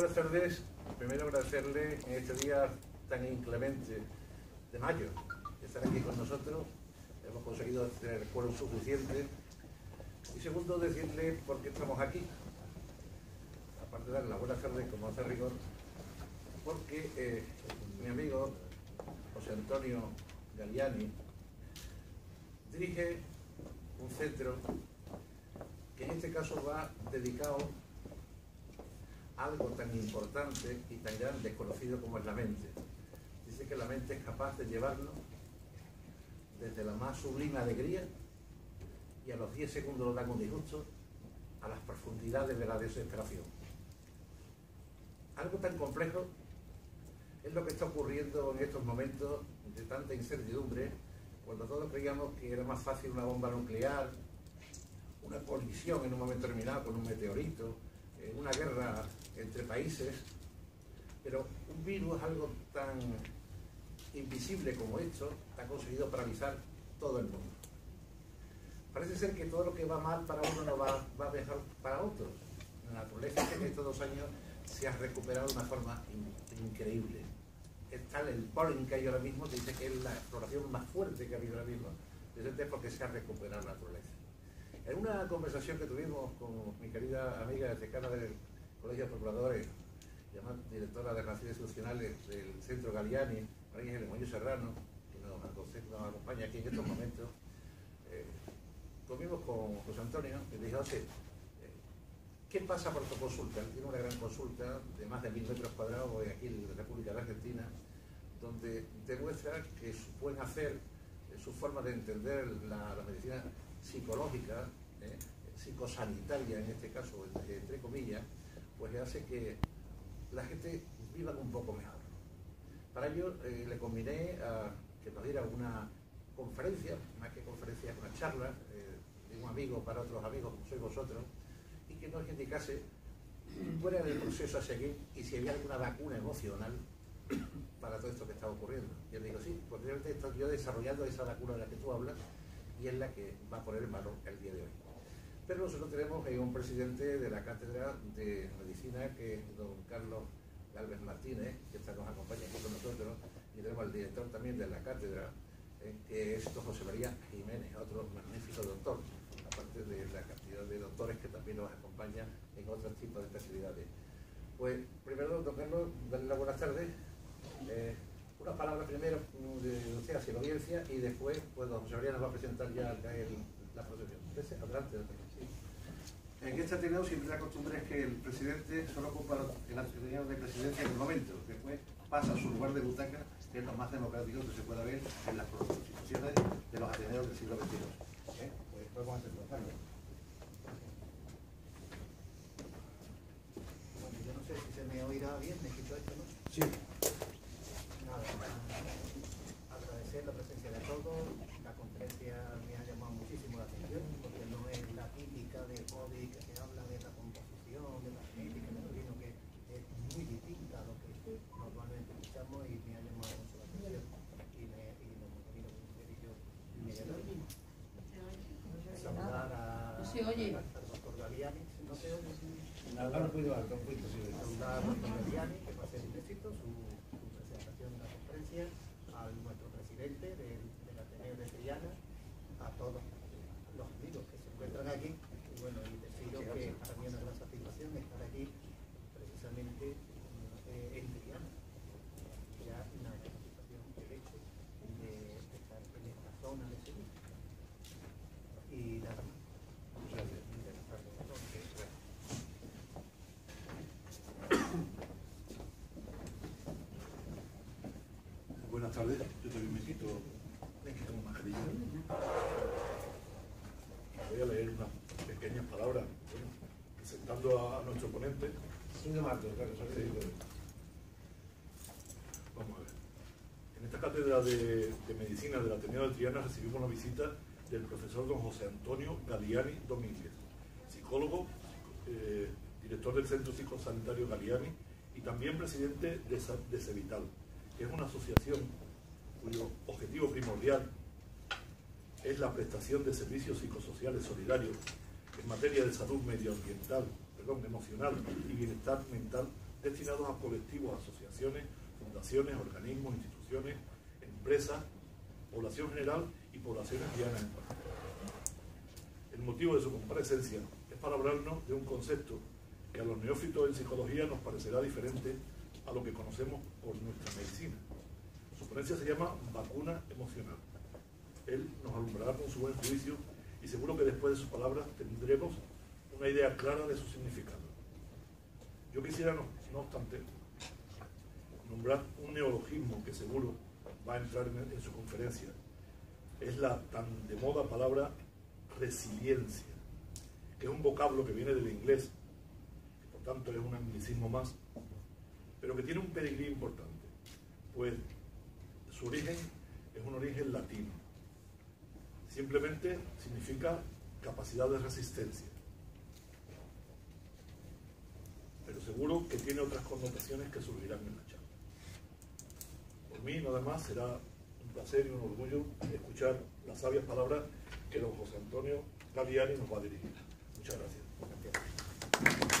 buenas tardes. Primero agradecerle en este día tan inclemente de mayo estar aquí con nosotros. Hemos conseguido tener recuerdo suficiente. Y segundo, decirle por qué estamos aquí. Aparte de darle la buena tarde, como hace rigor, porque eh, mi amigo José Antonio Galliani dirige un centro que en este caso va dedicado algo tan importante y tan grande, desconocido como es la mente. Dice que la mente es capaz de llevarnos desde la más sublime alegría y a los 10 segundos dan un disgusto a las profundidades de la desesperación. Algo tan complejo es lo que está ocurriendo en estos momentos de tanta incertidumbre, cuando todos creíamos que era más fácil una bomba nuclear, una colisión en un momento terminado con un meteorito, eh, una guerra entre países, pero un virus algo tan invisible como esto ha conseguido paralizar todo el mundo. Parece ser que todo lo que va mal para uno no va, va a dejar para otros. La naturaleza en estos dos años se ha recuperado de una forma increíble. Es tal el polen que hay ahora mismo, que dice que es la exploración más fuerte que ha habido ahora mismo, es porque se ha recuperado la naturaleza. En una conversación que tuvimos con mi querida amiga decana del Colegio de Procuradores, llamada directora de Relaciones Institucionales del Centro Galiani, María Moño Serrano, que nos, acompaña aquí en estos momentos, eh, comimos con José Antonio y le dije, eh, ¿qué pasa por tu consulta? tiene una gran consulta de más de mil metros cuadrados aquí en la República de Argentina, donde demuestra que su buen hacer, eh, su forma de entender la medicina psicológica, psicosanitaria en este caso, entre, comillas, pues hace que la gente viva un poco mejor. Para ello eh, le combiné a que nos diera una conferencia, más que conferencia, una charla eh, de un amigo para otros amigos como sois vosotros, y que nos indicase cuál era el proceso a seguir y si había alguna vacuna emocional para todo esto que estaba ocurriendo. Y él dijo, sí, porque estoy yo desarrollando esa vacuna de la que tú hablas, y es la que va a poner en valor el día de hoy. Pero nosotros tenemos un presidente de la Cátedra de Medicina, que es don Carlos Galvez Martínez, que está, nos acompaña aquí con nosotros, y tenemos al director también de la Cátedra, eh, que es don José María Jiménez, otro magnífico doctor, aparte de la cantidad de doctores que también nos acompañan en otros tipos de especialidades. Pues primero, don Carlos, darle las buenas tardes. Eh, unas palabras primero de usted hacia la audiencia y después pues don José María nos va a presentar ya la procesión. Adelante. En este ateneo siempre la costumbre es que el presidente solo ocupa el ateneo de presidencia en el momento, después pasa a su lugar de butaca, que es lo más democrático que se pueda ver en las constituciones de los ateneos del siglo XXII. ¿Eh? Pues a hacerlo. Bueno, yo no sé si se me oirá bien, me quito esto, ¿no? Sí. oye. doctor Galiani, no se oye. Nada, no puedo dar, no puedo, sí. Saludar Galiani, que va a ser su, su presentación en la conferencia, a nuestro presidente de, de la Ateneo de Triana, a todos los amigos que se encuentran aquí, y bueno, y deciros que para mí es una gran satisfacción estar aquí precisamente eh, en Triana. Ya una gran satisfacción el hecho de estar en esta zona de Sevilla. Y nada más. Buenas tardes, yo también me quito, me quito mascarilla. Voy a leer unas pequeñas palabras, presentando a, nuestro ponente. Vamos a ver. En esta cátedra de, medicina del Ateneo de Triana recibimos una visita del profesor don José Antonio Galiani Domínguez, psicólogo, eh, director del Centro Psicosanitario Galiani y también presidente de, de Cevital, que es una asociación cuyo objetivo primordial es la prestación de servicios psicosociales solidarios en materia de salud medioambiental, perdón, emocional y bienestar mental destinados a colectivos, asociaciones, fundaciones, organismos, instituciones, empresas, población general y poblaciones dianas en particular. El motivo de su comparecencia es para hablarnos de un concepto que a los neófitos en psicología nos parecerá diferente a lo que conocemos por nuestra medicina. Su ponencia se llama vacuna emocional. Él nos alumbrará con su buen juicio y seguro que después de sus palabras tendremos una idea clara de su significado. Yo quisiera, no, no obstante, nombrar un neologismo que seguro va a entrar en, en su conferencia. Es la tan de moda palabra resiliencia, que es un vocablo que viene del inglés, que por tanto es un anglicismo más, pero que tiene un pedigrí importante, pues su origen es un origen latino. Simplemente significa capacidad de resistencia. Pero seguro que tiene otras connotaciones que surgirán en la charla. Por mí, nada más, será un placer y un orgullo escuchar las sabias palabras que don José Antonio Cagliari nos va a dirigir. Muchas gracias.